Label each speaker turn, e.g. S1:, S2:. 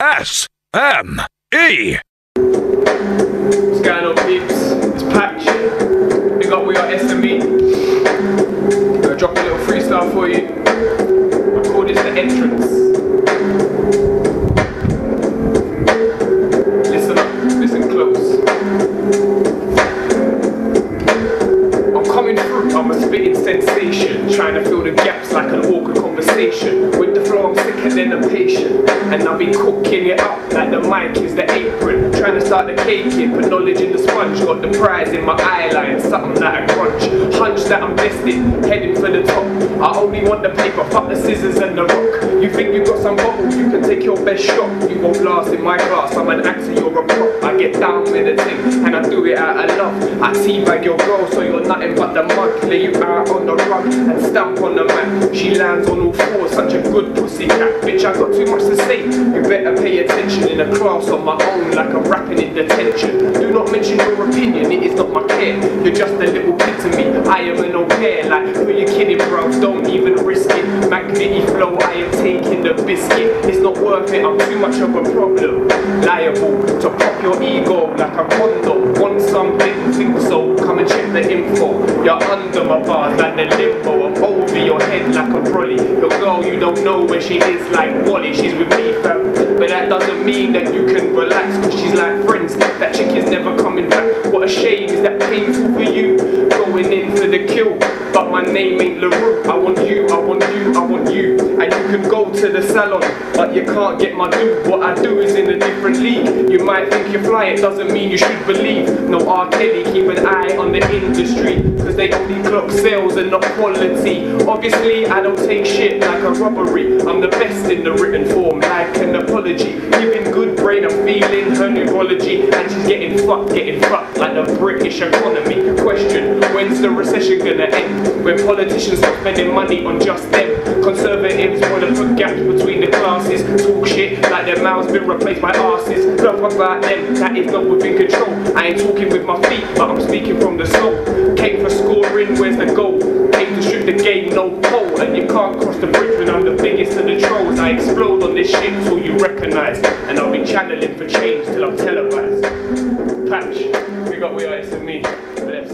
S1: S M E.
S2: What's going on, peeps? It's Patch. Big up, we are SME. Gonna drop a little freestyle for you. I call this the entrance. Listen up, listen close. I'm coming through, I'm a spitting sensation. Trying to fill the gaps like an awkward conversation. With the flow, I'm sicker than a patient. And I'll be cooking it up like the mic is the apron. Start the cake here, put knowledge in the sponge. Got the prize in my eye line, something like a crunch. Hunch that I'm destined, heading for the top. I only want the paper, fuck the scissors and the rock. You think you got some bubble, you can take your best shot. You won't last in my class, I'm an actor, you're a prop. I get down with the thing, and I do it out of love. I teabag your girl, so you're nothing but the mud. Lay you out on the rug and stamp on the mat. She lands on all fours, such a good pussy cat. Bitch, I got too much to say. You better pay attention in a class on my own, like I'm rapping detention. Do not mention your opinion, it is not my care. You're just a little kid to me. I am an au pair, like who are you kidding, bro? Don't even risk it. Magnity flow, I am taking the biscuit. It's not worth it, I'm too much of a problem. Liable to pop your ego like a condom. Want something? Think so? Come and check the info. You're under my bars like the limbo. I'm over your head like a brolly. Your girl, you don't know where she is like Wally. She's with me, fam. But that doesn't mean that you can relax, cause she's like friends. That chick is never coming back. What a shame, is that painful for you? Going in for the kill. But my name ain't La Roux. I want you, I want you, I want you. Can go to the salon, but you can't get my do. What I do is in a different league. You might think you fly, it doesn't mean you should believe. No R. Kelly, keep an eye on the industry. Cause they only clock sales and not quality. Obviously, I don't take shit like a robbery. I'm the best in the written form, an apology. Giving good brain, I'm feeling her neurology. And she's getting fucked, getting fucked like the British economy. Question, when's the recession gonna end? When politicians stop spending money on just them. Conservatives wanna put gaps between the classes. Talk shit like their mouths been replaced by asses. Bluff about them, that is not within control. I ain't talking with my feet, but I'm speaking from the soul. Came for scoring, where's the goal? Came to strip the game, no pole. And you can't cross the bridge when I'm the biggest of the. I explode on this shit till you recognize. And I'll be channeling for change till I'm televised. Patch, we got we are, it's me. Bless.